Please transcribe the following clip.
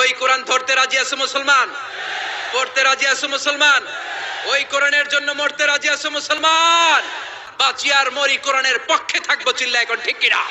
ওই কোরআন ধরতে রাজি আছে মুসলমান? পড়তে রাজি আছে মুসলমান? ওই কোরআনের জন্য মরতে রাজি আছে মুসলমান? বাঁচিয়ার মরি কোরআনের পক্ষে থাকব চিল্লা এখন, ঠিক কিনা?